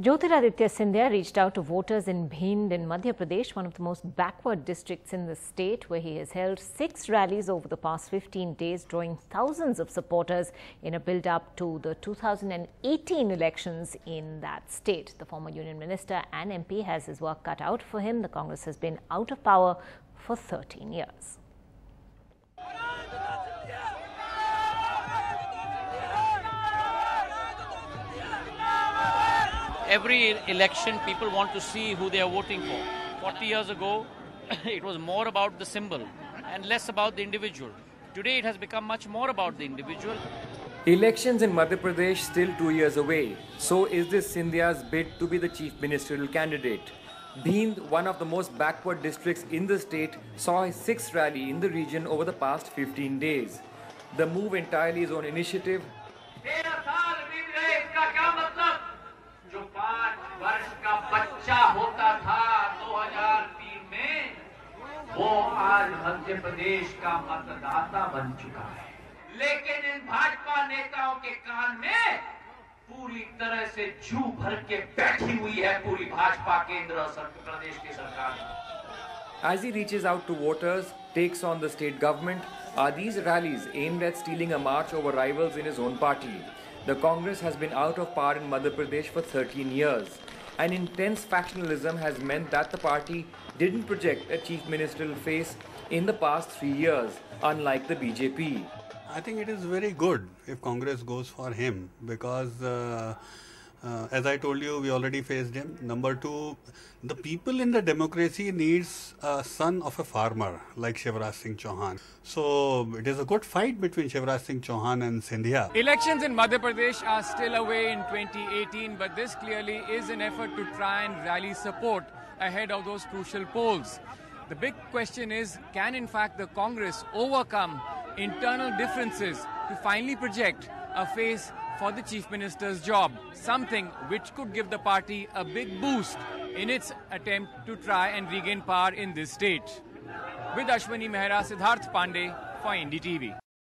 Jyotiraditya Scindia reached out to voters in Bhind in Madhya Pradesh, one of the most backward districts in the state, where he has held six rallies over the past 15 days, drawing thousands of supporters in a build-up to the 2018 elections in that state. The former union minister and MP has his work cut out for him. The Congress has been out of power for 13 years. Every election people want to see who they are voting for. 40 years ago, it was more about the symbol and less about the individual. Today it has become much more about the individual. Elections in Madhya Pradesh still two years away. So is this Scindia's bid to be the chief ministerial candidate. Bhind, one of the most backward districts in the state, saw his sixth rally in the region over the past 15 days. The move entirely is on initiative आज मध्य प्रदेश का मतदाता बन चुका है लेकिन इन भाजपा नेताओं के कान में पूरी तरह से जू भर के बैठी हुई है पूरी भाजपा केंद्र और प्रदेश की सरकार As he reaches out to voters, takes on the state government, are these rallies aimed at stealing a march over rivals in his own party? The Congress has been out of power in Madhya Pradesh for 13 years and intense factionalism has meant that the party didn't project a chief ministerial face in the past three years, unlike the BJP. I think it is very good if Congress goes for him because uh, uh, as I told you, we already faced him. Number two, the people in the democracy needs a son of a farmer like Shivraj Singh Chouhan. So it is a good fight between Shivraj Singh Chouhan and Scindia. Elections in Madhya Pradesh are still away in 2018, but this clearly is an effort to try and rally support ahead of those crucial polls. The big question is, can in fact the Congress overcome internal differences to finally project a face for the Chief Minister's job, something which could give the party a big boost in its attempt to try and regain power in this state. With Ashwani Mehra, Siddharth Pandey for NDTV.